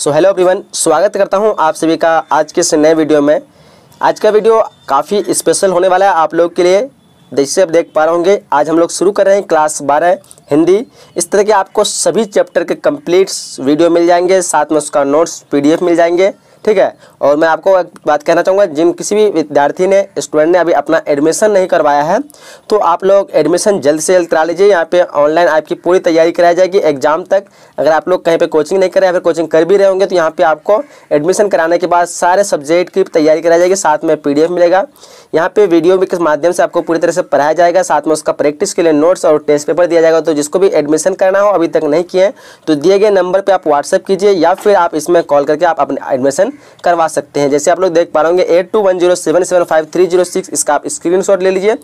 So hello everyone स्वागत करता हूँ आप सभी का आज के इस नए वीडियो में। आज का वीडियो काफ़ी स्पेशल होने वाला है आप लोग के लिए। जैसे आप देख पा रहे होंगे, आज हम लोग शुरू कर रहे हैं क्लास बारह, हिंदी। इस तरह के आपको सभी चैप्टर के कंप्लीट वीडियो मिल जाएँगे, साथ में उसका नोट्स पीडीएफ मिल जाएँगे। ठीक है? और मैं आपको एक बात कहना चाहूँगा जिन किसी भी विद्यार्थी ने, स्टूडेंट ने अभी अपना एडमिशन नहीं करवाया है तो आप लोग एडमिशन जल्द से जल्द करा लीजिए। यहाँ पे ऑनलाइन आपकी पूरी तैयारी कराई जाएगी। एग्ज़ाम तक अगर आप लोग कहीं पे कोचिंग नहीं कर या फिर कोचिंग कर भी रहे होंगे तो यहाँ पर आपको एडमिशन कराने के बाद सारे सब्जेक्ट की तैयारी कराई जाएगी। साथ में पीडीएफ मिलेगा। यहाँ पे वीडियो के माध्यम से आपको पूरी तरह से पढ़ाया जाएगा, साथ में उसका प्रैक्टिस के लिए नोट्स और टेस्ट पेपर दिया जाएगा। तो जिसको भी एडमिशन करना हो, अभी तक नहीं किए तो दिए गए नंबर पर आप व्हाट्सअप कीजिए या फिर आप इसमें कॉल करके आप अपने एडमिशन करवा सकते हैं। जैसे आप लोग देख पा रहे eight two one zero seven seven five three zero six इसका आप स्क्रीन ले लीजिए।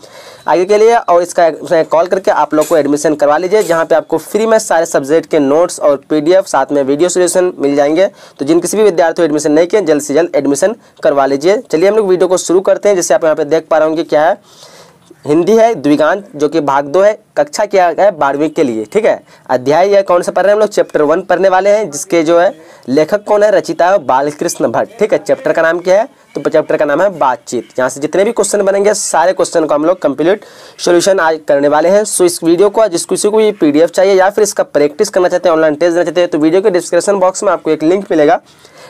आगे के लिए और इसका कॉल करके आप लोग को एडमिशन करवा लीजिए, जहाँ पे आपको फ्री में सारे सब्जेक्ट के नोट्स और पीडीएफ साथ में वीडियो सोल्यूशन मिल जाएँगे। तो जिन किसी भी विद्यार्थी एडमिशन नहीं किए, जल्द से जल्द एडमिशन करवा लीजिए। चलिए हम लोग वीडियो को शुरू करते हैं जैसे आप पे देख पा रहे होंगे क्या है? हिंदी है, द्विगांत, जो कि भाग दो है, कक्षा क्या है बारहवीं के लिए, ठीक है? अध्याय यह कौन सा पढ़ रहे हैं हम लोग? चैप्टर वन पढ़ने वाले हैं, जिसके जो है, लेखक कौन है? रचिता है बालकृष्ण भट्ट, ठीक है? चैप्टर का नाम क्या है? तो चैप्टर का नाम है बातचीत। यहाँ से जितने भी क्वेश्चन बनेंगे, सारे क्वेश्चन को हम लोग कंप्लीट सोल्यूशन आज करने वाले हैं। सो इस वीडियो को जिस किसी को ये पीडीएफ चाहिए या फिर इसका प्रैक्टिस करना चाहते हैं ऑनलाइन टेस्ट देना चाहते हैं तो वीडियो के डिस्क्रिप्शन बॉक्स में आपको एक लिंक मिलेगा,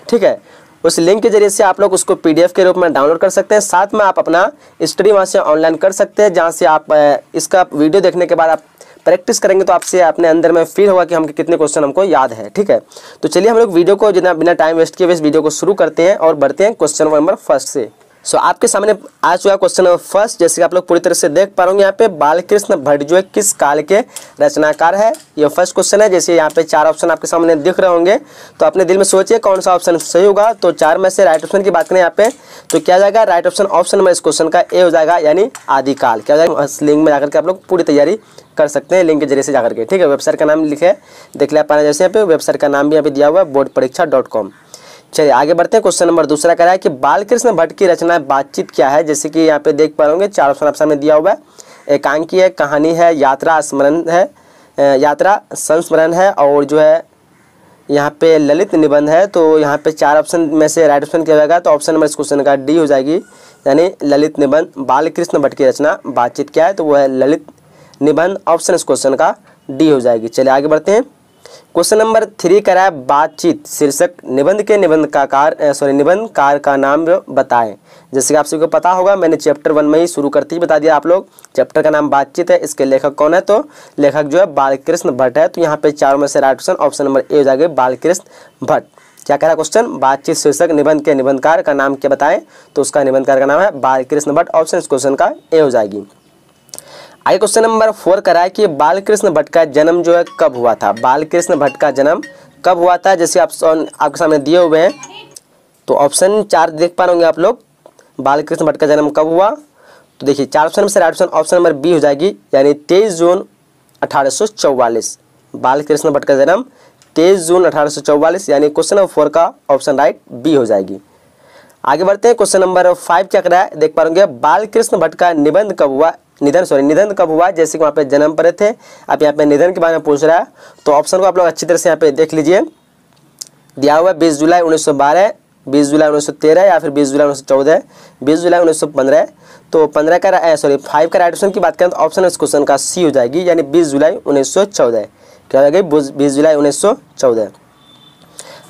ठीक है? उस लिंक के ज़रिए से आप लोग उसको पीडीएफ के रूप में डाउनलोड कर सकते हैं। साथ में आप अपना स्टडी वहाँ से ऑनलाइन कर सकते हैं, जहाँ से आप इसका वीडियो देखने के बाद आप प्रैक्टिस करेंगे तो आपसे अपने अंदर में फील होगा कि हम कितने क्वेश्चन हमको याद है, ठीक है? तो चलिए हम लोग वीडियो को जितना बिना टाइम वेस्ट किए, इस वीडियो को शुरू करते हैं और बढ़ते हैं क्वेश्चन नंबर फ़र्स्ट से। सो आपके सामने आ चुका क्वेश्चन नंबर फ़र्स्ट जैसे कि आप लोग पूरी तरह से देख पा रहे यहाँ पे बालकृष्ण भट्ट जो है किस काल के रचनाकार है? ये फ़र्स्ट क्वेश्चन है, जैसे यहाँ पे चार ऑप्शन आपके सामने दिख रहे होंगे। तो अपने दिल में सोचिए कौन सा ऑप्शन सही होगा। तो चार में से राइट ऑप्शन की बात करें यहाँ पे तो क्या जाएगा? राइट ऑप्शन ऑप्शन नंबर इस क्वेश्चन का ए हो जाएगा, यानी आदिकाल। क्या जाएगा? लिंक में जाकर के आप लोग पूरी तैयारी कर सकते हैं लिंक के ज़रिए से जाकर के। ठीक है वेबसाइट का नाम लिखे, देख लिया, पाना जैसे यहाँ पे वेबसाइट का नाम भी यहाँ पे दिया हुआ है बोर्ड परीक्षा डॉट कॉम चलिए, आगे बढ़ते हैं। क्वेश्चन नंबर दूसरा कह रहा है कि बालकृष्ण भट्ट की रचना बातचीत क्या है? जैसे कि यहाँ पे देख पा रहे चार ऑप्शन ऑप्शन में दिया हुआ है। एकांकी है, कहानी है, यात्रा स्मरण है यात्रा संस्मरण है, और जो है, यहाँ पे ललित निबंध है। तो यहाँ पे चार ऑप्शन में से राइट ऑप्शन किया जाएगा तो ऑप्शन नंबर इस क्वेश्चन का डी हो जाएगी। यानी ललित निबंध, बालकृष्ण भट्ट की रचना, बातचीत क्या है? तो वो है ललित निबंध, ऑप्शन इस क्वेश्चन का डी हो जाएगी। चलिए, आगे बढ़ते हैं। क्वेश्चन नंबर थ्री करा बातचीत। शीर्षक, निबंध के निबंध का कार सॉरी निबंध कार का नाम बताएँ। जैसे कि आप सभी को पता होगा, मैंने चैप्टर वन में ही शुरू करते ही बता दिया आप लोग। चैप्टर का नाम बातचीत है, इसके लेखक कौन है? तो लेखक जो है बालकृष्ण भट्ट है। तो यहाँ पे चारों में से right option option number A हो जाएगा बालकृष्ण भट्ट। क्या कह रहा क्वेश्चन बातचीत, शीर्षक, निबंध के निबंधकार का नाम क्या बताएँ? तो उसका निबंधकार का नाम है बालकृष्ण भट्ट। ऑप्शन इस क्वेश्चन का ए हो जाएगी। आगे क्वेश्चन नंबर फोर करा है कि बालकृष्ण भट्ट का जन्म जो है कब हुआ था? बालकृष्ण भट्ट का जन्म कब हुआ था? जैसे आप आपके सामने दिए हुए हैं। तो ऑप्शन चार देख पा रहे आप लोग। बालकृष्ण भट्ट का जन्म कब हुआ? तो देखिए, चार ऑप्शन में से ऑप्शन ऑप्शन नंबर बी हो जाएगी, यानी तेईस जून अठारह बालकृष्ण भट्ट का जन्म तेईस जून अठारह सौ चौवालिस, यानी क्वेश्चन नंबर फोर का ऑप्शन राइट बी हो जाएगी। आगे बढ़ते हैं, क्वेश्चन नंबर फाइव क्या कर रहा है? देख पा रहे बालकृष्ण भट्ट का निबंध कब हुआ? निधन सॉरी निधन कब हुआ? जैसे कि वहाँ पे जन्म पड़े थे। आप यहाँ पे निधन के बारे में पूछ रहा है। तो ऑप्शन को आप लोग अच्छी तरह से यहाँ पे देख लीजिए। दिया हुआ है बीस जुलाई उन्नीस सौ बारह बीस जुलाई उन्नीस सौ तेरह या फिर बीस जुलाई उन्नीस सौ चौदह बीस जुलाई उन्नीस सौ पंद्रह तो पंद्रह का सॉरी फाइव का राइट ऑप्शन की बात करें तो ऑप्शन इस क्वेश्चन का सी हो जाएगी, यानी बीस जुलाई उन्नीस सौ चौदह क्या हो जाएगी बीस जुलाई उन्नीस सौ चौदह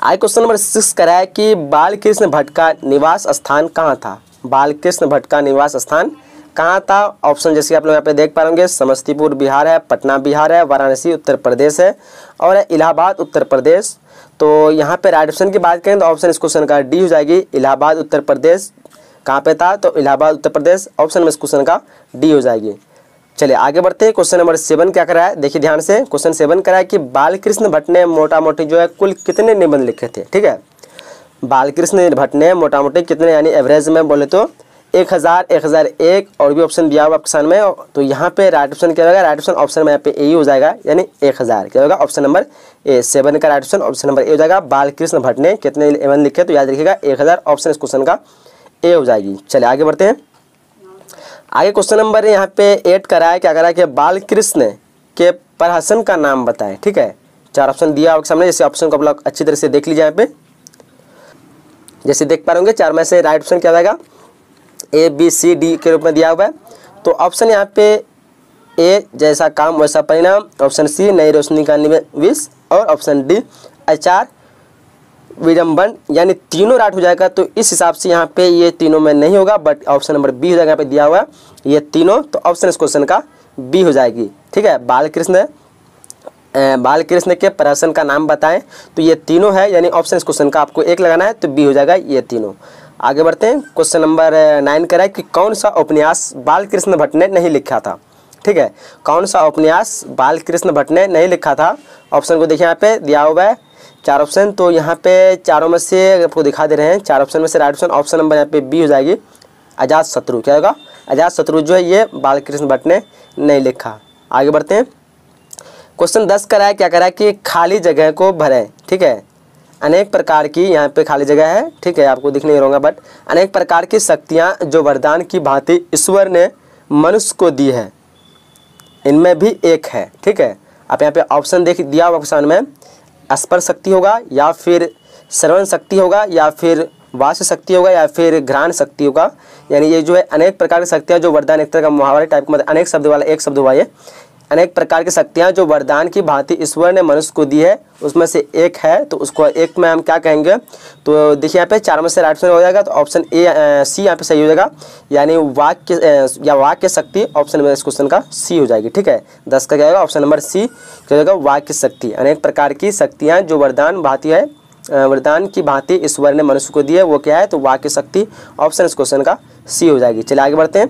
आज क्वेश्चन नंबर सिक्स करा है कि बालकृष्ण भट्ट का निवास स्थान कहाँ था? बालकृष्ण भट्ट का निवास स्थान कहाँ था? ऑप्शन जैसे आप लोग यहाँ पे देख पा रहे समस्तीपुर बिहार है, पटना बिहार है, वाराणसी, उत्तर प्रदेश है और इलाहाबाद, उत्तर प्रदेश। तो यहाँ पे राइट ऑप्शन की बात करें तो ऑप्शन इस क्वेश्चन का डी हो जाएगी, इलाहाबाद, उत्तर प्रदेश। कहाँ पे था? तो इलाहाबाद, उत्तर प्रदेश। ऑप्शन में इस क्वेश्चन का डी हो जाएगी। चलिए आगे बढ़ते हैं। क्वेश्चन नंबर सेवन क्या करा है? देखिए ध्यान से क्वेश्चन सेवन करा है कि बालकृष्ण भट्ट ने मोटा मोटी जो है कुल कितने निबंध लिखे थे? ठीक है? बालकृष्ण भट्ट ने मोटा मोटी कितने, यानी एवरेज में बोले तो एक हज़ार एक हज़ार एक और भी ऑप्शन दिया हुआ आपके सामने में तो यहाँ पे राइट ऑप्शन क्या होगा? राइट ऑप्शन ऑप्शन में यहाँ पे ए हो जाएगा, यानी एक हज़ार। क्या होगा? ऑप्शन नंबर ए सेवन का right option option number A हो जाएगा। बालकृष्ण भट्ट ने कितने एवन लिखे तो याद रखिएगा, एक हज़ार ऑप्शन इस क्वेश्चन का ए हो जाएगी। चलिए आगे बढ़ते हैं। आगे क्वेश्चन नंबर यहाँ पे एट करा है, क्या करा है कि बालकृष्ण के प्रहसन का नाम बताएँ, ठीक है? चार ऑप्शन दिया आपके सामने जैसे ऑप्शन को आप लोग अच्छी तरह से देख लीजिए यहाँ पे। जैसे देख पा रहे होंगे, चार में से राइट ऑप्शन क्या जाएगा ए बी सी डी के रूप में दिया हुआ है। तो ऑप्शन यहाँ पे ए जैसा काम, वैसा परिणाम ऑप्शन सी नई रोशनी का निवेश और ऑप्शन डी अचार विडम्बन यानी तीनों राट हो जाएगा। तो इस हिसाब से यहाँ पे ये तीनों में नहीं होगा बट ऑप्शन नंबर बी हो जाएगा यहाँ पे दिया हुआ है। ये तीनों तो ऑप्शन इस क्वेश्चन का बी हो जाएगी। ठीक है, बालकृष्ण बाल कृष्ण के प्रहसन का नाम बताएँ। तो ये तीनों है, यानी ऑप्शन इस क्वेश्चन का आपको एक लगाना है तो बी हो जाएगा ये तीनों। आगे बढ़ते हैं। क्वेश्चन नंबर नाइन करा कि कौन सा उपन्यास बाल कृष्ण भट्ट ने नहीं लिखा था? ठीक है? कौन सा उपन्यास बाल कृष्ण भट्ट ने नहीं लिखा था? ऑप्शन को देखिए यहाँ पे, दिया हुआ है। चार ऑप्शन तो यहाँ पे चारों में से आपको दिखा दे रहे हैं। चार ऑप्शन में से राइट ऑप्शन ऑप्शन नंबर यहाँ पे बी हो जाएगी। अजात शत्रु, क्या होगा? अजात शत्रु जो है, ये बालकृष्ण भट्ट ने नहीं लिखा। आगे बढ़ते हैं। क्वेश्चन दस करा है, क्या करा है कि खाली जगह को भरे। ठीक है? अनेक प्रकार की यहाँ पे खाली जगह है, ठीक है, आपको दिख नहीं होगा बट अनेक प्रकार की शक्तियाँ जो वरदान की भांति ईश्वर ने मनुष्य को दी है। इनमें भी एक है, ठीक है। आप यहाँ पे ऑप्शन देख, दिया क्वेश्चन में स्पर्श शक्ति होगा या फिर श्रवण शक्ति होगा या फिर वास्य शक्ति होगा या फिर घ्राण शक्ति होगा। यानी ये जो है अनेक प्रकार की शक्तियाँ जो वरदान एक तरह का मुहावरे टाइप का मतलब अनेक शब्द वाला एक शब्द हुआ ये। अनेक प्रकार की शक्तियाँ जो वरदान की भांति ईश्वर ने मनुष्य को दी है, उसमें से एक है तो उसको एक में हम क्या कहेंगे? तो देखिए यहाँ पे चार में से राइट ऑप्शन हो जाएगा तो ऑप्शन ए सी यहाँ पे सही हो जाएगा। यानी वाक्य या वाक्य शक्ति ऑप्शन नंबर इस क्वेश्चन का सी हो जाएगी, ठीक है? दस का क्या होगा? ऑप्शन नंबर सी क्या होगा वाक्य शक्ति। अनेक प्रकार की शक्तियाँ जो वरदान भांति है वरदान की भांति ईश्वर ने मनुष्य को दी है, वो क्या है? तो वाक्य शक्ति ऑप्शन इस क्वेश्चन का सी हो जाएगी। चलिए आगे बढ़ते हैं।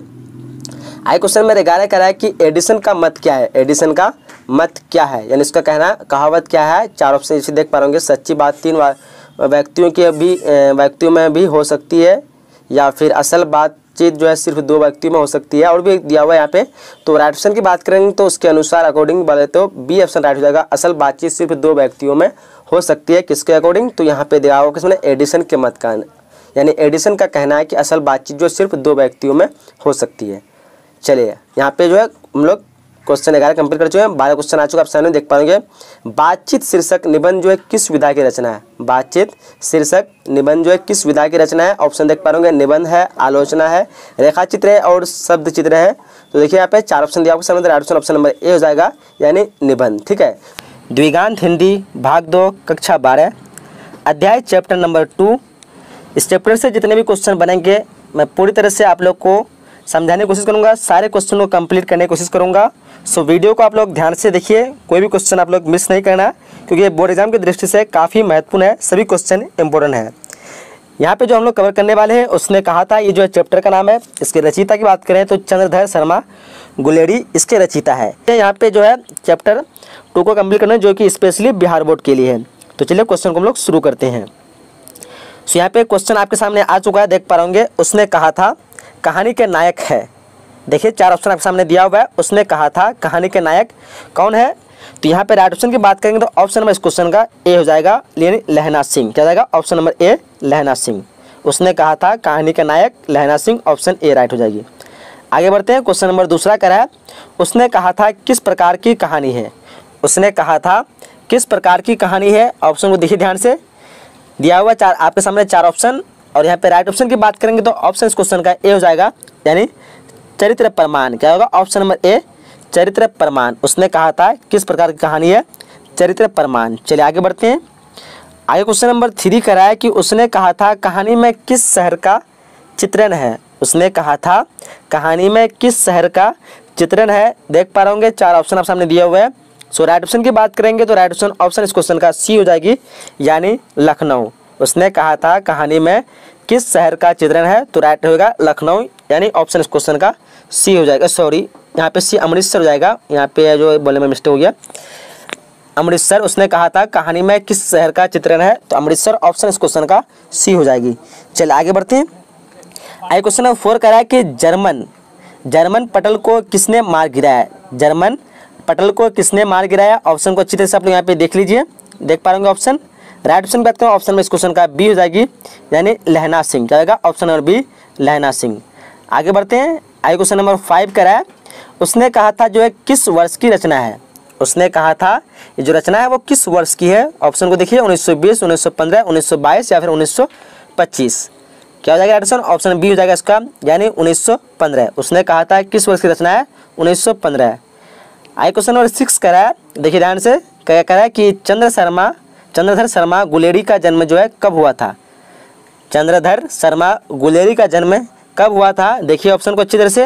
आई क्वेश्चन में ग्यारह कह रहा है कि एडिशन का मत क्या है? एडिशन का मत क्या है? यानी इसका कहना कहावत क्या है? चार ऑप्शन इसे देख पा रहे सच्ची बात तीन व्यक्तियों की भी व्यक्तियों में भी हो सकती है, या फिर असल बातचीत जो है सिर्फ़ दो व्यक्तियों में हो सकती है, और भी दिया हुआ है यहाँ पे। तो राइट ऑप्शन की बात करेंगे तो उसके अनुसार अकॉर्डिंग बोले तो बी ऑप्शन राइट हो जाएगा। असल बातचीत सिर्फ़ दो व्यक्तियों में हो सकती है। किसके अकॉर्डिंग तो यहाँ पे दिया हुआ किसमें एडिशन के मत का। यानी एडिशन का कहना है कि असल बातचीत जो सिर्फ़ दो व्यक्तियों में हो सकती है। चलिए, यहाँ पे जो है हम लोग क्वेश्चन ग्यारह कंप्लीट कर चुके हैं, बारह क्वेश्चन आ चुका आप सामने देख पाएँगे। बातचीत शीर्षक निबंध जो है किस विधा की रचना है? बातचीत शीर्षक निबंध जो है किस विधा की रचना है? ऑप्शन देख पा रहे निबंध है, आलोचना है रेखा चित्र है और शब्द चित्र है। तो देखिए यहाँ पे चार ऑप्शन दिया आपको सामने ऑप्शन ऑप्शन नंबर ए हो जाएगा, यानी निबंध, ठीक है? द्विगांत हिंदी, भाग दो, कक्षा बारह। अध्याय चैप्टर नंबर टू इस चैप्टर से जितने भी क्वेश्चन बनेंगे, मैं पूरी तरह से आप लोग को समझाने की कोशिश करूँगा, सारे क्वेश्चन को कंप्लीट करने की कोशिश करूँगा। सो वीडियो को आप लोग ध्यान से देखिए, कोई भी क्वेश्चन आप लोग मिस नहीं करना, क्योंकि ये बोर्ड एग्ज़ाम की दृष्टि से काफ़ी महत्वपूर्ण है, सभी क्वेश्चन इंपॉर्टेंट है। यहाँ पे जो हम लोग कवर करने वाले हैं, उसने कहा था, ये जो है चैप्टर का नाम है, इसके रचयिता की बात करें तो चंद्रधर शर्मा गुलेरी, इसके रचयिता है। यहाँ पे जो है चैप्टर टू को कंप्लीट करना, जो कि स्पेशली बिहार बोर्ड के लिए है। तो चलिए क्वेश्चन को हम लोग शुरू करते हैं। सो यहाँ पे क्वेश्चन आपके सामने आ चुका है, देख पा रहे उसने कहा था कहानी के नायक है। देखिए, चार ऑप्शन आपके सामने दिया हुआ है। उसने कहा था, कहानी के नायक कौन है? तो यहाँ पे राइट ऑप्शन की बात करेंगे तो ऑप्शन नंबर इस क्वेश्चन का ए हो जाएगा, यानी लहना सिंह। क्या जाएगा? ऑप्शन नंबर ए, लहना सिंह। उसने कहा था, कहानी के नायक, लहना सिंह, ऑप्शन ए राइट हो जाएगी। आगे बढ़ते हैं, क्वेश्चन नंबर दूसरा करा है। उसने कहा था, किस प्रकार की कहानी है? उसने कहा था, किस प्रकार की कहानी है? ऑप्शन को देखिए ध्यान से। दिया हुआ चार, आपके सामने चार ऑप्शन। और यहाँ पे राइट ऑप्शन की बात करेंगे तो ऑप्शन क्वेश्चन का ए हो जाएगा, यानी चरित्र प्रमाण। क्या होगा? ऑप्शन नंबर ए चरित्र प्रमाण। उसने कहा था, किस प्रकार की कहानी है? चरित्र प्रमाण। चलिए आगे बढ़ते हैं। आगे क्वेश्चन नंबर थ्री करा है कि उसने कहा था, कहानी में किस शहर का चित्रण है? उसने कहा था, कहानी में किस शहर का चित्रण है? देख पा रहे होंगे, चार ऑप्शन आप सामने दिए हुए हैं। सो राइट ऑप्शन की बात करेंगे तो राइट ऑप्शन ऑप्शन इस क्वेश्चन का सी हो जाएगी, यानी लखनऊ। उसने कहा था कहानी में किस शहर का चित्रण है? तो राइट होगा लखनऊ, यानी ऑप्शन इस क्वेश्चन का सी हो जाएगा सॉरी यहाँ पे सी अमृतसर हो जाएगा। यहाँ पे जो बोले में मिस्टेक हो गया। अमृतसर, उसने कहा था कहानी में किस शहर का चित्रण है? तो अमृतसर ऑप्शन इस क्वेश्चन का सी हो जाएगी। चलिए आगे बढ़ते हैं। आगे क्वेश्चन नंबर फोर कह रहा है कि जर्मन जर्मन पटल को किसने मार गिराया? जर्मन पटल को किसने मार गिराया? ऑप्शन को अच्छी तरह से आप लोग यहाँ पे देख लीजिए। देख पा रहे ऑप्शन राइट ऑप्शन बात करें ऑप्शन में इस क्वेश्चन का बी हो जाएगी यानी लहना सिंह क्या होगा ऑप्शन नंबर बी लहना सिंह आगे बढ़ते हैं आगे क्वेश्चन नंबर फाइव करा है उसने कहा था जो है किस वर्ष की रचना है उसने कहा था ये जो रचना है वो किस वर्ष की है ऑप्शन को देखिए 1920, 1915, 1922 या फिर 1925 क्या हो जाएगा ऑप्शन ऑप्शन बी हो जाएगा इसका यानी 1915 उसने कहा था किस वर्ष की रचना है 1915 आई क्वेश्चन नंबर सिक्स करा है देखिए ध्यान से क्या करा है कि चंद्र शर्मा चंद्रधर शर्मा गुलेरी का जन्म जो है कब हुआ था? चंद्रधर शर्मा गुलेरी का जन्म कब हुआ था? देखिए ऑप्शन को अच्छी तरह से।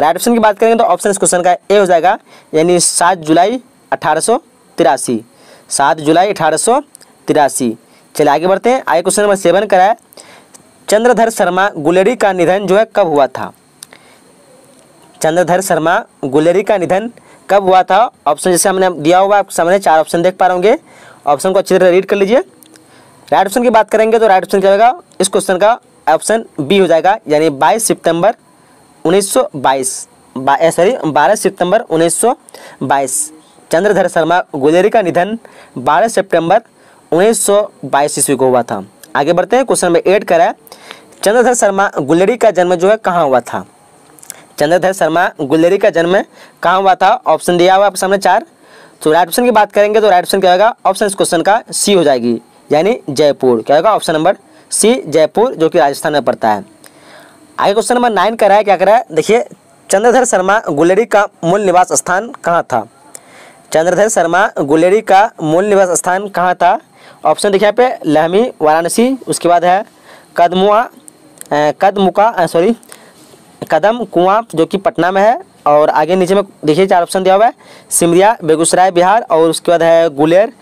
राइट ऑप्शन की बात करेंगे तो ऑप्शन इस क्वेश्चन का ए हो जाएगा, यानी सात जुलाई अठारह तिरासी। सात जुलाई अठारह तिरासी। चलिए आगे बढ़ते हैं। आई क्वेश्चन नंबर सेवन कराए चंद्रधर शर्मा गुलेरी का निधन जो है कब हुआ था? चंद्रधर शर्मा गुलेरी का निधन कब हुआ था? ऑप्शन जैसे हमने दिया हुआ, आप सामने चार ऑप्शन देख पा रहे होंगे। ऑप्शन को अच्छी तरह रीड कर लीजिए। राइट ऑप्शन की बात करेंगे तो राइट ऑप्शन क्या होगा? इस क्वेश्चन का ऑप्शन बी हो जाएगा, यानी 22 सितंबर 1922 सॉरी 12 सितंबर 1922 चंद्रधर शर्मा गुलेरी का निधन 12 सितंबर 1922 ईस्वी को हुआ था। आगे बढ़ते हैं, क्वेश्चन नंबर एट करा चंद्रधर शर्मा गुलेरी का जन्म जो है कहाँ हुआ था? चंद्रधर शर्मा गुलेरी का जन्म कहाँ हुआ था? ऑप्शन दिया हुआ आपके सामने चार। तो राइट ऑप्शन की बात करेंगे तो राइट ऑप्शन क्या होगा? ऑप्शन इस क्वेश्चन का सी हो जाएगी, यानी जयपुर। क्या होगा? ऑप्शन नंबर सी जयपुर, जो कि राजस्थान में पड़ता है। आगे क्वेश्चन नंबर नाइन करा है, क्या करा है? देखिए, चंद्रधर शर्मा गुलेरी का मूल निवास स्थान कहाँ था? चंद्रधर शर्मा गुलेरी का मूल निवास स्थान कहाँ था? ऑप्शन देखिए पे, लहमी, वाराणसी, उसके बाद है कदमुआ कदमुका सॉरी कदम कुआँ जो कि पटना में है। और आगे नीचे में देखिए चार ऑप्शन दिया हुआ है। सिमरिया, बेगूसराय, बिहार और उसके बाद है Guler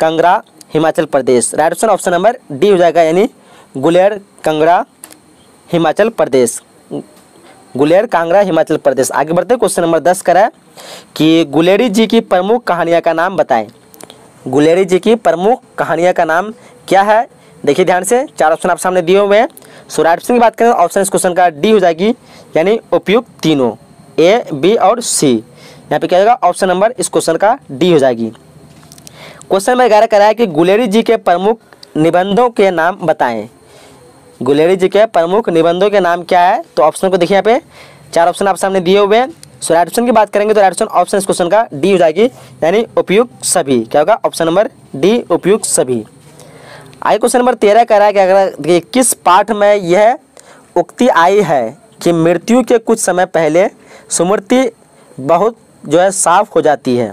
Kangra Himachal Pradesh. Right option option number D हो जाएगा, यानी गुलेर कंगरा हिमाचल प्रदेश। गुलेर, कांगड़ा, हिमाचल प्रदेश। आगे बढ़ते हैं क्वेश्चन नंबर दस करा कि गुलेरी जी की प्रमुख कहानियाँ का नाम बताएँ। गुलेरी जी की प्रमुख कहानियाँ का नाम क्या है? देखिए ध्यान से, चार ऑप्शन आप सामने दिए हुए हैं। सो राइट ऑप्शन की बात करें ऑप्शन इस क्वेश्चन का डी हो जाएगी, यानी उपयुक्त तीनों। ए बी और सी यहाँ पे क्या होगा? ऑप्शन नंबर इस क्वेश्चन का डी हो जाएगी। क्वेश्चन नंबर ग्यारह कराया कि गुलेरी जी के प्रमुख निबंधों के नाम बताएँ। गुलेरी जी के प्रमुख निबंधों के नाम क्या है? तो ऑप्शन को देखिए यहाँ पे। चार ऑप्शन आप सामने दिए हुए हैं। सो राइट ऑप्शन की बात करेंगे तो राइट ऑप्शन ऑप्शन इस क्वेश्चन का डी हो जाएगी। यानी उपयुक्त सभी। क्या होगा? ऑप्शन नंबर डी उपयुक्त सभी। आई क्वेश्चन नंबर तेरह कह रहा है क्या देखिए, किस पाठ में यह उक्ति आई है कि मृत्यु के कुछ समय पहले सुमृति बहुत जो है साफ़ हो जाती है।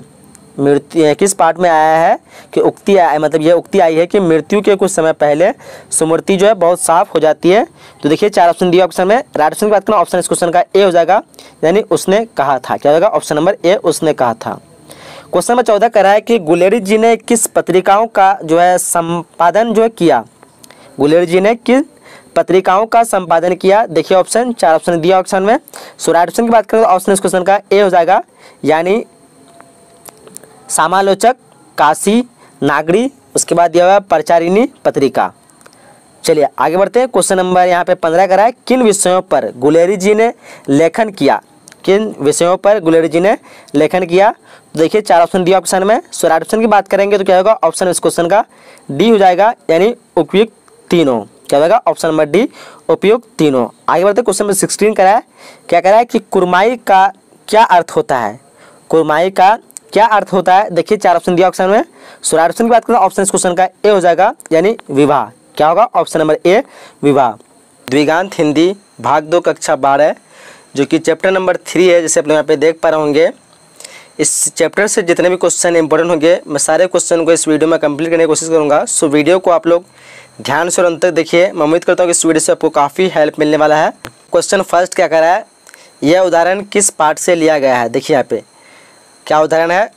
मृत्यु किस पार्ट में आया है कि उक्ति आया मतलब यह उक्ति आई है कि मृत्यु के कुछ समय पहले सुमृति जो है बहुत साफ़ हो जाती है। तो देखिए, चार ऑप्शन दिया ऑप्शन में। राइट ऑप्शन की बात करें ऑप्शन इस क्वेश्चन का ए हो जाएगा, यानी उसने कहा था। क्या होगा ऑप्शन नंबर ए उसने कहा था। क्वेश्चन नंबर चौदह कह रहा है कि गुलेरी जी ने किस पत्रिकाओं का जो है संपादन जो है किया? गुलेरी जी ने किस पत्रिकाओं का संपादन किया। देखिए ऑप्शन चार ऑप्शन दिया ऑप्शन में। सो राइट ऑप्शन की बात करें तो ऑप्शन इस क्वेश्चन का ए हो जाएगा। यानी समालोचक, काशी, नागरी, उसके बाद दिया हुआ प्रचारिणी, पत्रिका। चलिए, आगे बढ़ते हैं। क्वेश्चन नंबर यहाँ पे पंद्रह करा है। किन विषयों पर गुलेरी जी ने लेखन किया? किन विषयों पर गुलेरी जी ने लेखन किया? तो देखिए, चार ऑप्शन दिया ऑप्शन में। सो राइट ऑप्शन की बात करेंगे तो क्या होगा? ऑप्शन इस क्वेश्चन का डी हो जाएगा। यानी उपयुक्त तीनों। क्या होगा ऑप्शन नंबर डी उपयोग तीनों। आगे बढ़ते क्वेश्चन नंबर सिक्सटीन करा है, क्या करा है कि कुरमाई का क्या अर्थ होता है? कुरमाई का क्या अर्थ होता है? देखिए, चार ऑप्शन दिया ऑप्शन में। सो राइट ऑप्शन की बात करें ऑप्शन क्वेश्चन का ए हो जाएगा, यानी विवाह। क्या होगा? ऑप्शन नंबर ए विवाह। द्विगांत हिंदी, भाग दो, कक्षा बारह, जो कि चैप्टर नंबर थ्री है, जैसे आप लोग यहाँ पे देख पा रहे होंगे। इस चैप्टर से जितने भी क्वेश्चन इंपॉर्टेंट होंगे, मैं सारे क्वेश्चन को इस वीडियो में कंप्लीट करने की कोशिश करूँगा। सो वीडियो को आप लोग ध्यान से अंत तक देखिए। मैं उम्मीद करता हूँ कि इस वीडियो से आपको काफ़ी हेल्प मिलने वाला है। क्वेश्चन फ़र्स्ट क्या कर रहा है? यह उदाहरण किस पार्ट से लिया गया है? देखिए यहाँ पे। क्या उदाहरण है?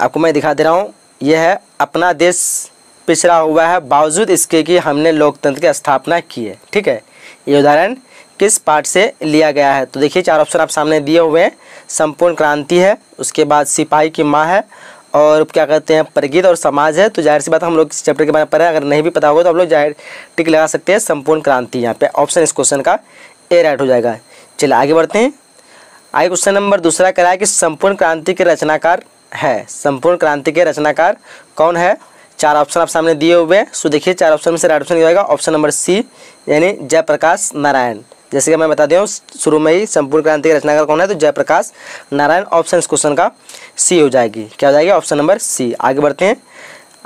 आपको मैं दिखा दे रहा हूँ। यह है, अपना देश पिछड़ा हुआ है, बावजूद इसके कि हमने लोकतंत्र की स्थापना की है। ठीक है? ये उदाहरण किस पार्ट से लिया गया है? तो देखिए, चार ऑप्शन आप सामने दिए हुए हैं। संपूर्ण क्रांति है, उसके बाद सिपाही की माँ है और क्या कहते हैं, प्रगीत और समाज है तो ज़ाहिर सी बात हम लोग इस चैप्टर के बारे में पढ़े अगर नहीं भी पता होगा तो हम लोग ज़ाहिर टिक लगा सकते हैं, संपूर्ण क्रांति यहाँ पे। ऑप्शन इस क्वेश्चन का ए राइट हो जाएगा। चलिए आगे बढ़ते हैं। आगे क्वेश्चन नंबर दूसरा कह रहा है कि संपूर्ण क्रांति के रचनाकार है। संपूर्ण क्रांति के रचनाकार कौन है? चार ऑप्शन आप सामने दिए हुए हैं। सो देखिए, चार ऑप्शन में से राइट ऑप्शन जाएगा। ऑप्शन नंबर सी यानी जयप्रकाश नारायण। जैसे कि मैं बता दिया हूँ, शुरू में ही संपूर्ण क्रांति के रचनाकार कौन है? तो जयप्रकाश नारायण ऑप्शन क्वेश्चन का सी हो जाएगी। क्या हो जाएगी? ऑप्शन नंबर सी आगे बढ़ते हैं।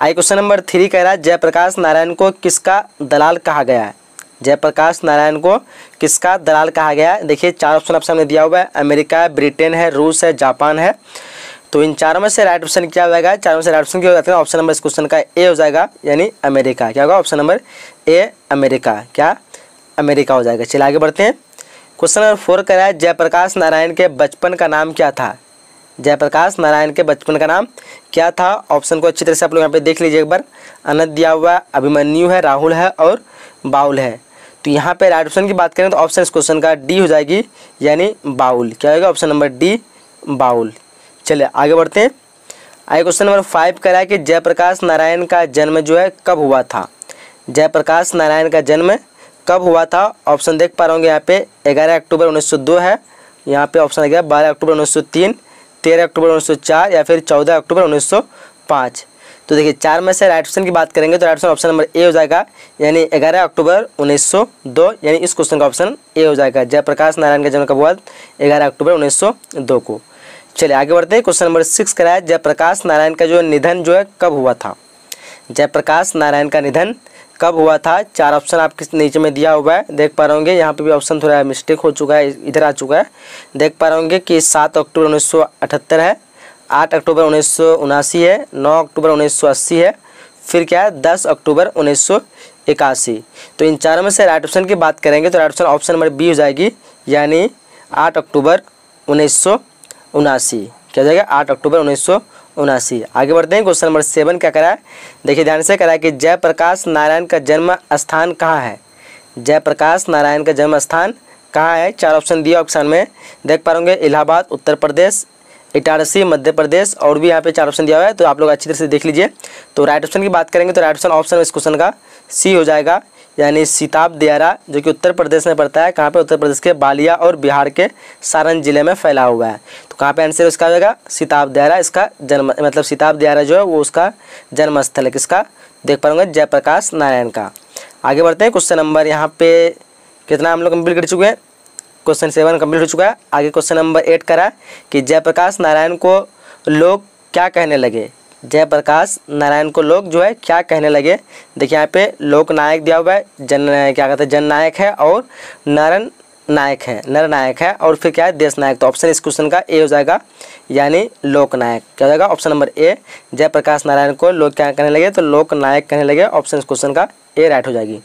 आई क्वेश्चन नंबर थ्री कह रहा है, जयप्रकाश नारायण को किसका दलाल कहा गया है? जयप्रकाश नारायण को किसका दलाल कहा गया है? देखिए, चार ऑप्शन आपसे हमने दिया हुआ है। अमेरिका है, ब्रिटेन है, रूस है, जापान है। तो इन चारों में से राइट ऑप्शन क्या हो जाएगा? चारों में से राइट ऑप्शन क्या हो जाता है। ऑप्शन नंबर इस क्वेश्चन का ए हो जाएगा, यानी अमेरिका। क्या होगा? Option number A America. क्या? अमेरिका हो जाएगा। चलिए आगे बढ़ते हैं। क्वेश्चन नंबर फोर करा है, जयप्रकाश नारायण के बचपन का नाम क्या था? जयप्रकाश नारायण के बचपन का नाम क्या था? ऑप्शन को अच्छी तरह से आप लोग यहाँ पे देख लीजिए एक बार। अनंत दिया हुआ, अभिमन्यु है, राहुल है और बाउल है। तो यहाँ पे राइट ऑप्शन की बात करें तो ऑप्शन इस क्वेश्चन का डी हो जाएगी, यानी बाउल। क्या होगा? Option number D bowl. चलिए आगे बढ़ते हैं। आगे क्वेश्चन नंबर फाइव करा है कि जयप्रकाश नारायण का जन्म जो है कब हुआ था? जयप्रकाश नारायण का जन्म कब हुआ था? ऑप्शन देख पा रहे होंगे यहाँ पे ग्यारह अक्टूबर 1902 है। यहाँ पे ऑप्शन आ गया बारह अक्टूबर 1903 तेरह अक्टूबर 1904 या फिर चौदह अक्टूबर 1905 तो देखिए, चार में से राइट ऑप्शन की बात करेंगे तो right option option number A हो जाएगा, यानी ग्यारह अक्टूबर 1902 यानी इस क्वेश्चन का ऑप्शन ए हो जाएगा। जयप्रकाश नारायण का जन्म कब हुआ ग्यारह अक्टूबर 1902 को। चलिए, आगे बढ़ते हैं। क्वेश्चन नंबर सिक्स कराया जयप्रकाश नारायण का जो निधन जो है, कब हुआ था? जयप्रकाश नारायण का निधन कब हुआ था? चार ऑप्शन आपके नीचे में दिया हुआ है, देख पा रहे होंगे। यहाँ पे भी ऑप्शन थोड़ा मिस्टेक हो चुका है, इधर आ चुका है। देख पा रहे होंगे कि सात अक्टूबर उन्नीस सौ अठहत्तर है, आठ अक्टूबर उन्नीस सौ उनासी है, नौ अक्टूबर उन्नीस सौ अस्सी है, फिर क्या है? दस अक्टूबर उन्नीस तो इन चारों में से राइट ऑप्शन की बात करेंगे तो right option option number B हो जाएगी, यानी आठ अक्टूबर उन्नीस सौ उनासी। क्या हो जाएगा? आठ अक्टूबर उन्नीस उनासी। आगे बढ़ते हैं, क्वेश्चन नंबर सेवन क्या करा है? देखिए, ध्यान से करा कि जयप्रकाश नारायण का जन्म स्थान कहाँ है? जयप्रकाश नारायण का जन्म स्थान कहाँ है? चार ऑप्शन दिया ऑप्शन में देख पा रहे इलाहाबाद, उत्तर प्रदेश, इटारसी, मध्य प्रदेश और भी यहाँ पे चार ऑप्शन दिया हुआ है तो आप लोग अच्छी तरह से देख लीजिए। तो राइट ऑप्शन की बात करेंगे तो राइट ऑप्शन ऑप्शन इस क्वेश्चन का सी हो जाएगा। यानी सीताब दियारा, जो कि उत्तर प्रदेश में पड़ता है, कहाँ पे? उत्तर प्रदेश के बालिया और बिहार के सारण ज़िले में फैला हुआ है। तो कहाँ पे आंसर उसका जाएगा? सीताब दियारा, इसका जन्म मतलब सीताब दियारा जो है, वो उसका जन्म स्थल है किसका? देख पाऊँगा, जयप्रकाश नारायण का। आगे बढ़ते हैं क्वेश्चन नंबर यहाँ पे कितना हम लोग कंप्लीट कर चुके हैं? क्वेश्चन सेवन कंप्लीट हो चुका है। आगे क्वेश्चन नंबर एट करा कि जयप्रकाश नारायण को लोग क्या कहने लगे? जयप्रकाश नारायण को लोग जो है क्या कहने लगे? देखिए यहाँ पे लोक नायक दिया हुआ है, जन क्या कहते हैं, जन नायक है और नरन नायक है, नर नायक है और फिर क्या है, देश नायक। तो ऑप्शन इस क्वेश्चन का ए हो जाएगा, यानी लोक नायक। क्या हो जाएगा option number A Jayaprakash Narayan को लोग क्या कहने लगे? तो लोक नायक कहने लगे ऑप्शन इस क्वेश्चन का ए राइट हो जाएगी।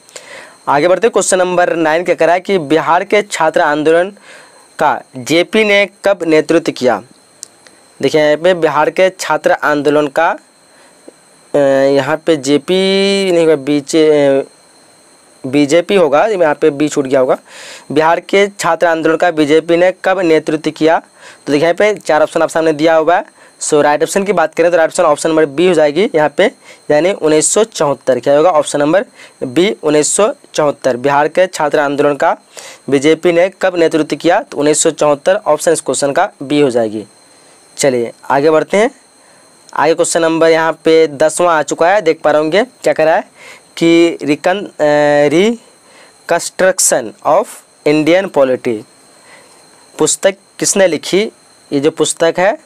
आगे बढ़ते क्वेश्चन नंबर नाइन क्या करा है कि बिहार के छात्र आंदोलन का जेपी ने कब नेतृत्व किया? देखिए यहाँ पे बिहार के छात्र आंदोलन का यहाँ पे जेपी नहीं होगा, बीचे बीजेपी होगा, यहाँ पे बी छूट गया होगा। बिहार के छात्र आंदोलन का बीजेपी ने कब नेतृत्व किया? तो देखिए, यहाँ पे चार ऑप्शन आप सामने दिया हुआ है। सो राइट ऑप्शन की बात करें तो right option option number B हो जाएगी यहाँ पे, यानी उन्नीस सौ चौहत्तर। क्या होगा? ऑप्शन नंबर बी, उन्नीस सौ चौहत्तर। बिहार के छात्र आंदोलन का बीजेपी ने कब नेतृत्व किया? तो उन्नीस सौ चौहत्तर, ऑप्शन इस क्वेश्चन का बी हो जाएगी। चलिए, आगे बढ़ते हैं। आगे क्वेश्चन नंबर यहाँ पे दसवां आ चुका है, देख पा रहे होंगे क्या कह रहा है कि recon reconstruction of Indian polity पुस्तक किसने लिखी? ये जो पुस्तक है,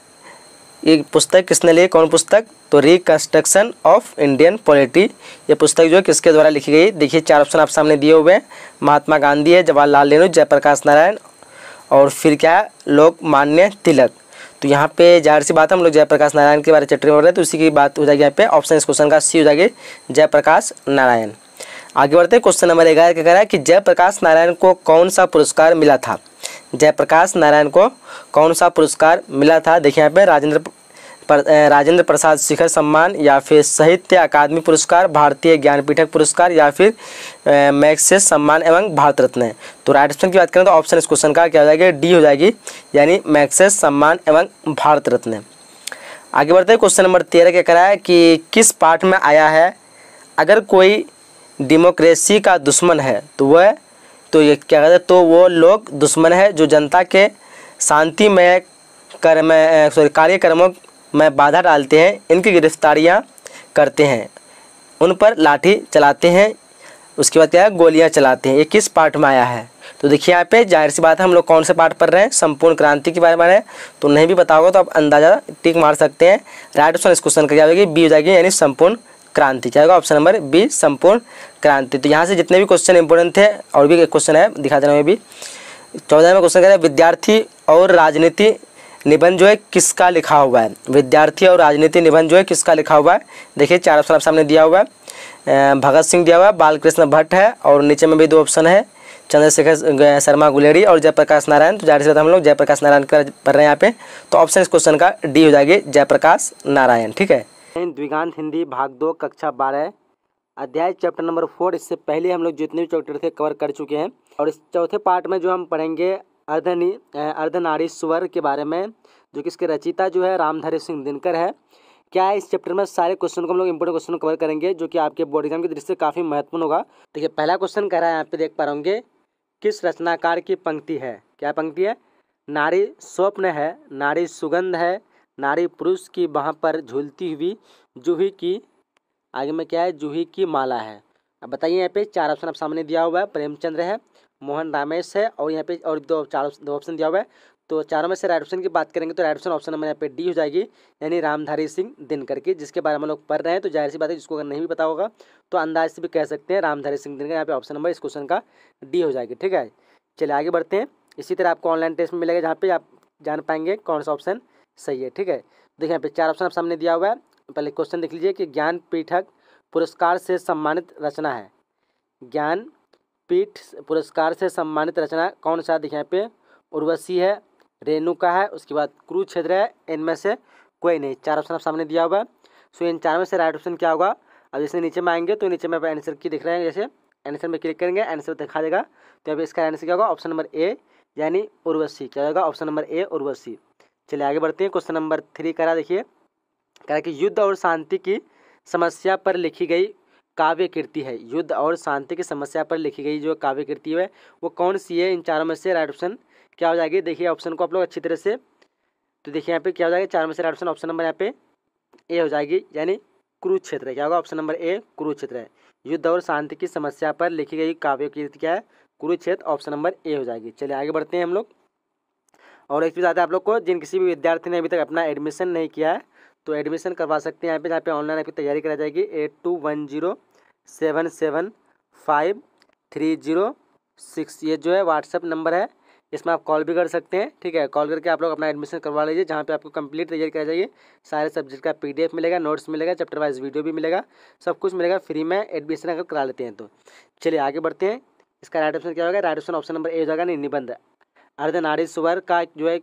ये पुस्तक किसने लिखी? कौन पुस्तक? तो रिकन्स्ट्रक्शन ऑफ़ इंडियन पॉलिटी ये पुस्तक जो है किसके द्वारा लिखी गई? देखिए, चार ऑप्शन आप सामने दिए हुए हैं। महात्मा गांधी है, जवाहरलाल नेहरू, जयप्रकाश नारायण और फिर क्या है? लोकमान्य तिलक। तो यहाँ पे ज़ाहिर सी बात है, हम लोग जयप्रकाश नारायण के बारे में चैप्टर में रहे हैं तो उसी की बात हो जाएगी यहाँ पे ऑप्शन इस क्वेश्चन का सी हो जाएगी जयप्रकाश नारायण। आगे बढ़ते हैं क्वेश्चन नंबर ग्यारह क्या कह रहा है कि जयप्रकाश नारायण को कौन सा पुरस्कार मिला था? जयप्रकाश नारायण को कौन सा पुरस्कार मिला था? देखिए यहाँ पे राजेंद्र राजेंद्र प्रसाद शिखर सम्मान या फिर साहित्य अकादमी पुरस्कार, भारतीय ज्ञानपीठक पुरस्कार या फिर मैक्सेस सम्मान एवं भारत रत्न। तो राइट ऑप्शन की बात करें तो ऑप्शन इस क्वेश्चन का क्या हो जाएगा? डी हो जाएगी, यानी मैक्सेस सम्मान एवं भारत रत्न। आगे बढ़ते हैं क्वेश्चन नंबर तेरह क्या करा है कि किस पार्ट में आया है? अगर कोई डेमोक्रेसी का दुश्मन है तो वह तो ये क्या कहते हैं तो वो लोग दुश्मन है जो जनता के शांतिमय कर्म सॉरी कार्यक्रमों में बाधा डालते हैं, इनकी गिरफ्तारियाँ करते हैं। उन पर लाठी चलाते हैं, उसके बाद क्या है, गोलियाँ चलाते हैं। ये किस पार्ट में आया है? तो देखिए यहाँ पे ज़ाहिर सी बात है, हम लोग कौन से पार्ट पढ़ रहे हैं? संपूर्ण क्रांति के बारे में तो नहीं भी बताओगे तो आप अंदाज़ा टिक मार सकते हैं। राइट ऑप्शन इस क्वेश्चन का क्या होगी बी हो जाएगी, यानी संपूर्ण क्रांति। क्या होगा? ऑप्शन नंबर बी, संपूर्ण क्रांति। तो यहाँ से जितने भी क्वेश्चन इंपोर्टेंट थे, और भी एक क्वेश्चन है, दिखा दे रहा हूँ भी। चौदह में क्वेश्चन कह रहे हैं, विद्यार्थी और राजनीति निबंध जो है किसका लिखा हुआ है? विद्यार्थी और राजनीति निबंध जो है किसका लिखा हुआ है? देखिए, चार ऑप्शन आप सामने दिया हुआ है। भगत सिंह दिया हुआ है, बालकृष्ण भट्ट है और नीचे में भी दो ऑप्शन है। चंद्रशेखर शर्मा गुलेरी और जयप्रकाश नारायण। तो ज़ाहिर से हम लोग जयप्रकाश नारायण का पढ़ रहे हैं यहाँ पे। तो ऑप्शन इस क्वेश्चन का डी हो जाएगी, जयप्रकाश नारायण, ठीक है? द्विगांत हिंदी, भाग दो, कक्षा बारह अध्याय चैप्टर नंबर फोर इससे पहले हम लोग जितने भी चैप्टर थे कवर कर चुके हैं। और इस चौथे पार्ट में जो हम पढ़ेंगे अर्धनी अर्धनारीश्वर के बारे में, जो कि इसके रचिता जो है रामधारी सिंह दिनकर है। क्या है इस चैप्टर में सारे क्वेश्चन को हम लोग इंपोर्टेंट क्वेश्चन कवर करेंगे, जो कि आपके बोर्ड एग्ज़ाम की दृष्टि से काफ़ी महत्वपूर्ण होगा। देखिए, पहला क्वेश्चन कह रहा है यहाँ पे देख पा रहे किस रचनाकार की पंक्ति है? क्या पंक्ति है? नारी स्वप्न है, नारी सुगंध है, नारी पुरुष की वहाँ पर झूलती हुई जूही की, आगे में क्या है? जूही की माला है। अब बताइए यहाँ पे, चार ऑप्शन आप सामने दिया हुआ है, प्रेमचंद्र है मोहन रामेश है और यहाँ पे और दो, चार दो ऑप्शन दिया हुआ है। तो चारों में से राइट ऑप्शन की बात करेंगे तो राइट ऑप्शन ऑप्शन नंबर यहाँ पे डी हो जाएगी, यानी रामधारी सिंह दिनकर की, जिसके बारे में लोग पढ़ रहे हैं। तो ज़ाहिर सी बात है जिसको अगर नहीं भी पता होगा तो अंदाज से भी कह सकते हैं रामधारी सिंह दिनकर, यहाँ पे ऑप्शन नंबर इस क्वेश्चन का डी हो जाएगी, ठीक है? चलिए आगे बढ़ते हैं। इसी तरह आपको ऑनलाइन टेस्ट में मिलेगा, जहाँ पे आप जान पाएँगे कौन सा ऑप्शन सही है, ठीक है? देखिए यहाँ पे चार ऑप्शन आप सामने दिया हुआ है। पहले क्वेश्चन देख लीजिए कि ज्ञान पीठक पुरस्कार से सम्मानित रचना है। ज्ञान पीठ पुरस्कार से सम्मानित रचना कौन सा देखिए यहाँ पे? उर्वशी है, रेणुका है, उसके बाद कुरुक्षेत्र है, इनमें से कोई नहीं, चार ऑप्शन आप सामने दिया हुआ है। सो इन चार में से राइट ऑप्शन क्या होगा? अब जैसे नीचे में आएँगे तो नीचे में आप आंसर की दिख रहे हैं, जैसे आंसर में क्लिक करेंगे आंसर दिखा देगा। तो अभी इसका आंसर क्या होगा? ऑप्शन नंबर ए यानी उर्वशी। क्या होगा? Option number A Urvashi. चलिए आगे बढ़ते हैं क्वेश्चन नंबर थ्री करा, देखिए। कह कि युद्ध और शांति की समस्या पर लिखी गई काव्य कृति है। युद्ध और शांति की समस्या पर लिखी गई जो काव्य कृति है, वो कौन सी है? इन चारों में से राइट ऑप्शन क्या हो जाएगी? देखिए ऑप्शन को आप लोग अच्छी तरह से तो देखिए, यहाँ पे क्या हो जाएगा? चार में से राइट ऑप्शन ऑप्शन नंबर यहाँ पे ए हो जाएगी, यानी कुरुक्षेत्र क्या होगा? ऑप्शन नंबर ए कुरुक्षेत्र है। युद्ध और शांति की समस्या पर लिखी गई काव्य कृति क्या है? कुरुक्षेत्र ऑप्शन नंबर ए हो जाएगी। चलिए, आगे बढ़ते हैं हम लोग। और एक भी ज़्यादा आप लोग को, जिन किसी भी विद्यार्थी ने अभी तक अपना एडमिशन नहीं किया है तो एडमिशन करवा सकते हैं यहाँ पे, जहाँ पे ऑनलाइन आपकी तैयारी कराई जाएगी। Eight two one zero seven seven five three zero six ये जो है व्हाट्सअप नंबर है। इसमें आप कॉल भी कर सकते हैं, ठीक है? कॉल करके आप लोग अपना एडमिशन करवा लीजिए, जहाँ पे आपको कंप्लीट तैयारी कराई जाएगी। सारे सब्जेक्ट का पीडीएफ मिलेगा नोट्स मिलेगा चैप्टर वाइज वीडियो भी मिलेगा, सब कुछ मिलेगा फ्री में एडमिशन अगर करा लेते हैं तो। चलिए आगे बढ़ते हैं। इसका राइट ऑप्शन क्या होगा? Right option option number A जाएगा, नहीं, निबंध। अर्धनारीश्वर का जो है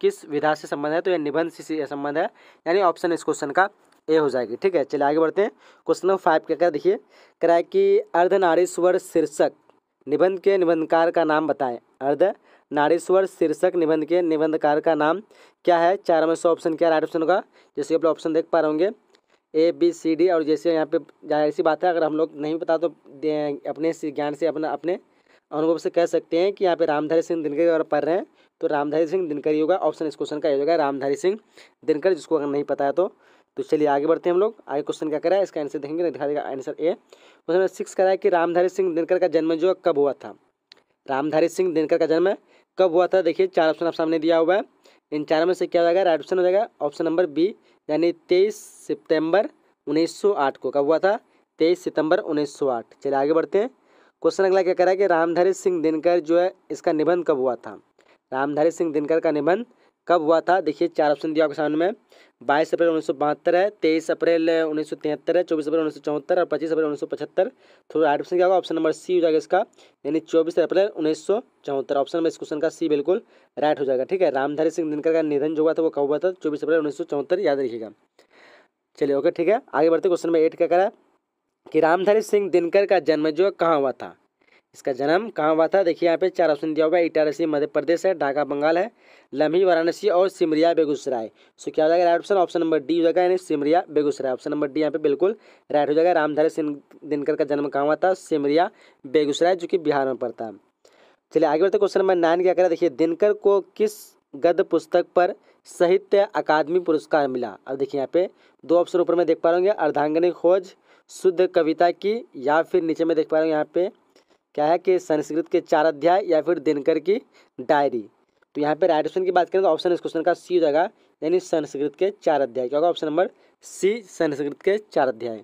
किस विधा से संबंध है? तो यह निबंध से संबंध है। यानी ऑप्शन इस क्वेश्चन का ए हो जाएगी। ठीक है, चलिए आगे बढ़ते हैं। क्वेश्चन नंबर फाइव क्या क्या देखिए है कि अर्धनारीश्वर शीर्षक निबंध के निबंधकार का नाम बताएँ। अर्ध नारीश्वर शीर्षक निबंध के निबंधकार का नाम क्या है? चार में से ऑप्शन क्या राइट ऑप्शन होगा। जैसे आप लोग ऑप्शन देख पा रहे होंगे। ए बी सी डी और जैसे यहाँ पे ज़ाहिर सी बात है, अगर हम लोग नहीं पता तो अपने ज्ञान से अपना, अपने अनुभव से कह सकते हैं कि यहाँ पे रामधारी सिंह दिनकर अगर पढ़ रहे हैं तो रामधारी सिंह दिनकर ही होगा। ऑप्शन इस क्वेश्चन का ये होगा रामधारी सिंह दिनकर, जिसको अगर नहीं पता है तो। तो चलिए आगे बढ़ते हैं हम लोग। आगे क्वेश्चन क्या करा है इसका आंसर देखेंगे दिखा देगा answer a question number six करा है कि रामधारी सिंह दिनकर का जन्म जो कब हुआ था? रामधारी सिंह दिनकर का जन्म कब हुआ था? देखिए, चार ऑप्शन आप सामने दिया हुआ है। इन चार में से क्या हो जाएगा? राइट ऑप्शन हो जाएगा। ऑप्शन नंबर बी यानी तेईस सितंबर 1908 को कब हुआ था? तेईस सितंबर 1908 चलिए आगे बढ़ते हैं। क्वेश्चन अगला क्या कह रहा है कि रामधारी सिंह दिनकर जो है, इसका निबंध कब हुआ था? रामधारी सिंह दिनकर का निबंध कब हुआ था? देखिए, चार ऑप्शन दिया आपके सामने में। बाईस अप्रैल उन्नीस सौ बहत्तर है, तेईस अप्रैल उन्नीस सौ तिहत्तर है, चौबीस अप्रैल उन्नीस सौ चौहत्तर और पच्चीस अप्रैल उन्नीस सौ पचहत्तर। तो राइट ऑप्शन क्या होगा ऑप्शन नंबर सी हो जाएगा इसका, यानी चौबीस अप्रैल उन्नीस सौ चौहत्तर। ऑप्शन नंबर इस क्वेश्चन का सी बिल्कुल राइट हो जाएगा, ठीक है? रामधारी सिंह दिनकर का निधन जो हुआ था, वो कब हुआ था? चौबीस अप्रैल उन्नीस सौ चौहत्तर, याद रखिएगा। चलिए ओके ठीक है? आगे बढ़ते क्वेश्चन नंबर एट क्या करा कि रामधारी सिंह दिनकर का जन्म जो कहाँ हुआ था? इसका जन्म कहाँ हुआ था? देखिए यहाँ पे चार ऑप्शन दिया हुआ है। इटारसी, मध्य प्रदेश है, ढाका, बंगाल है, लम्ही, वाराणसी और सिमरिया, बेगूसराय। सो क्या हो जाएगा? Right option option number D हो जाएगा, यानी Simaria, Begusarai. Option number D यहाँ पे बिल्कुल राइट हो जाएगा। रामधारी सिंह दिनकर का जन्म कहाँ हुआ था? सिमरिया, बेगूसराय, जो कि बिहार में पड़ता। है चलिए आगे बढ़ते क्वेश्चन नंबर नाइन क्या करें देखिए, दिनकर को किस गद्य पुस्तक पर साहित्य अकादमी पुरस्कार मिला? अब देखिए यहाँ पे दो ऑप्शन ऊपर में देख पा रहे अर्धांगनी खोज शुद्ध कविता की या फिर नीचे में देख पा रहे हैं यहाँ पे क्या है कि संस्कृत के चार अध्याय या फिर दिनकर की डायरी। तो यहाँ पे राइट ऑप्शन की बात करें तो ऑप्शन इस क्वेश्चन का सी हो जाएगा, यानी संस्कृत के चार अध्याय। क्या होगा? ऑप्शन नंबर सी, संस्कृत के चार अध्याय।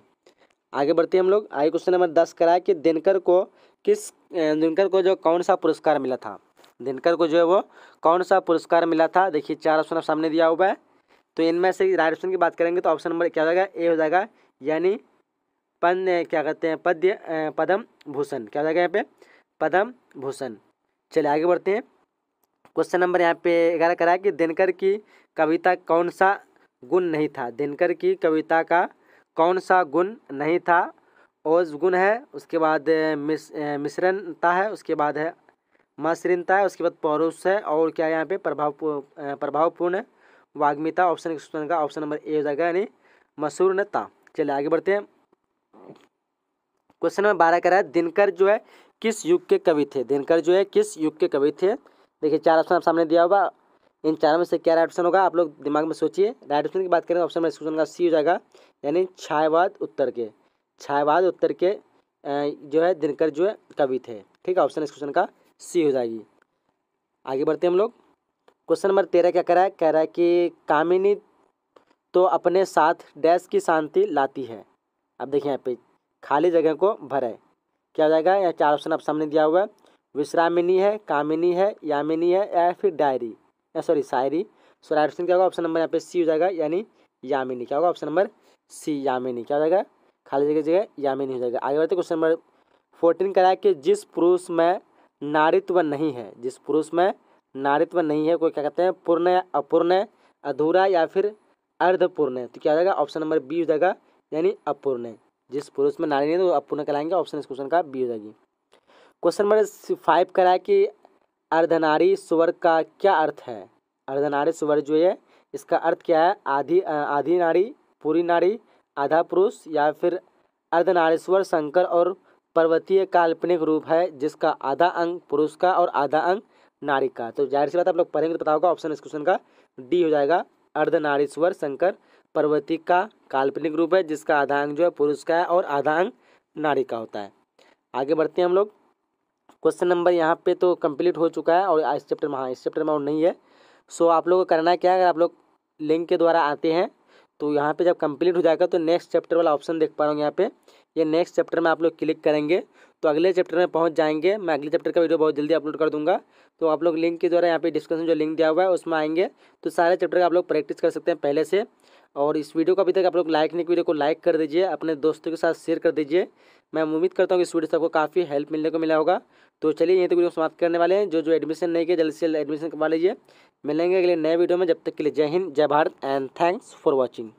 आगे बढ़ते हैं हम लोग। आगे क्वेश्चन नंबर दस करा कि दिनकर को किस दिनकर को जो कौन सा पुरस्कार मिला था? दिनकर को जो है वो कौन सा पुरस्कार मिला था? देखिए, चार ऑप्शन आप सामने दिया हुआ है। तो इनमें से राइट ऑप्शन की बात करेंगे तो ऑप्शन नंबर क्या हो जाएगा? ए हो जाएगा, यानी पन क्या कहते हैं? पद्य पद्म भूषण। क्या हो जाएगा यहाँ पे? पद्म भूषण। चलिए आगे बढ़ते हैं। क्वेश्चन नंबर यहाँ पे ग्यारह करा कि दिनकर की कविता कौन सा गुण नहीं था? दिनकर की कविता का कौन सा गुण नहीं था? ओज गुण है, उसके बाद मिस मिश्रणता है, उसके बाद है, मसृणता है, उसके बाद पौरुष है, और क्या यहाँ पे प्रभाव प्रभावपूर्ण वाग्मिता, ऑप्शन का ऑप्शन नंबर ए हो जाएगा, यानी मसूरनता चलिए आगे बढ़ते हैं। क्वेश्चन नंबर बारह कह रहा है, दिनकर जो है, किस युग के कवि थे? दिनकर जो है, किस युग के कवि थे? देखिए, चार ऑप्शन आप सामने दिया होगा। इन चारों में से क्या राइट ऑप्शन होगा, आप लोग दिमाग में सोचिए। राइट ऑप्शन की बात करें ऑप्शन में क्वेश्चन का सी हो जाएगा, यानी छायावाद उत्तर के। छायावाद उत्तर के जो है, दिनकर जो है, कवि थे। ठीक है ऑप्शन इस क्वेश्चन का सी हो जाएगी। आगे बढ़ते हैं हम लोग। क्वेश्चन नंबर तेरह क्या कह रहा है? कह रहा है कि कामिनी तो अपने साथ डैश की शांति लाती है। अब देखिए यहाँ पे खाली जगह को भरे। क्या हो जाएगा? यहाँ चार ऑप्शन आप सामने दिया हुआ है। विश्रामिनी है, कामिनी है, यामिनी है, या फिर डायरी या सॉरी शायरी। सो राइट ऑप्शन क्या होगा? ऑप्शन नंबर यहाँ पे सी हो जाएगा, यानी यामिनी। क्या होगा? Option number C Yamini. क्या हो जाएगा? खाली जगह जगह यामिनी हो जाएगा। आगे बढ़ते क्वेश्चन नंबर फोर्टीन करा कि जिस पुरुष में नारित्व नहीं है, जिस पुरुष में नारित्व नहीं है, कोई क्या कहते हैं? पूर्ण या अपूर्ण, अधूरा या फिर अर्धपूर्ण। तो क्या हो जाएगा? ऑप्शन नंबर बी हो जाएगा, यानी अपूर्ण। जिस पुरुष में नारी नहीं है तो अपूर्ण कहलाएँगे ऑप्शन इस क्वेश्चन का बी हो जाएगी। क्वेश्चन नंबर फाइव करा कि अर्धनारी स्वर का क्या अर्थ है? अर्धनारी स्वर जो है, इसका अर्थ क्या है? आधी आधी नारी, पूरी नारी, आधा पुरुष या फिर अर्धनारीश्वर शंकर और पर्वतीय काल्पनिक रूप है, जिसका आधा अंग पुरुष का और आधा अंग नारी का। तो ज़ाहिर सी बात आप लोग पढ़ेंगे तो पता होगा ऑप्शन इस क्वेश्चन का डी हो जाएगा अर्धनारीश्वर शंकर पर्वती का काल्पनिक रूप है, जिसका आधा अंग जो है पुरुष का है और आधा अंग नारी का होता है। आगे बढ़ते हैं हम लोग। क्वेश्चन नंबर यहाँ पे तो कंप्लीट हो चुका है और इस चैप्टर में हाँ इस चैप्टर में और नहीं है। सो आप लोगों को करना क्या है, अगर आप लोग लिंक के द्वारा आते हैं तो यहाँ पे जब कंप्लीट हो जाएगा तो नेक्स्ट चैप्टर वाला ऑप्शन देख पा रहा हूँ यहाँ पे। ये नेक्स्ट चैप्टर में आप लोग क्लिक करेंगे तो अगले चैप्टर में पहुँच जाएँगे। मैं अगले चैप्टर का वीडियो बहुत जल्दी अपलोड कर दूँगा तो आप लोग लिंक के द्वारा यहाँ पे डिस्क्रिप्शन जो लिंक दिया हुआ है, उसमें आएँगे। तो सारे चैप्टर का आप लोग प्रैक्टिस कर सकते हैं पहले से। और इस वीडियो को अभी तक आप लोग लाइक नहीं वीडियो को लाइक कर दीजिए, अपने दोस्तों के साथ शेयर कर दीजिए। मैं उम्मीद करता हूँ कि इस वीडियो से आपको काफ़ी हेल्प मिलने को मिला होगा। तो चलिए, यहीं तक वीडियो समाप्त करने वाले हैं। जो जो एडमिशन नहीं किया, जल्द से जल्द एडमिशन करवा लीजिए। मिलेंगे अगले नए वीडियो में, जब तक के लिए जय हिंद, जय Bharat and thanks for watching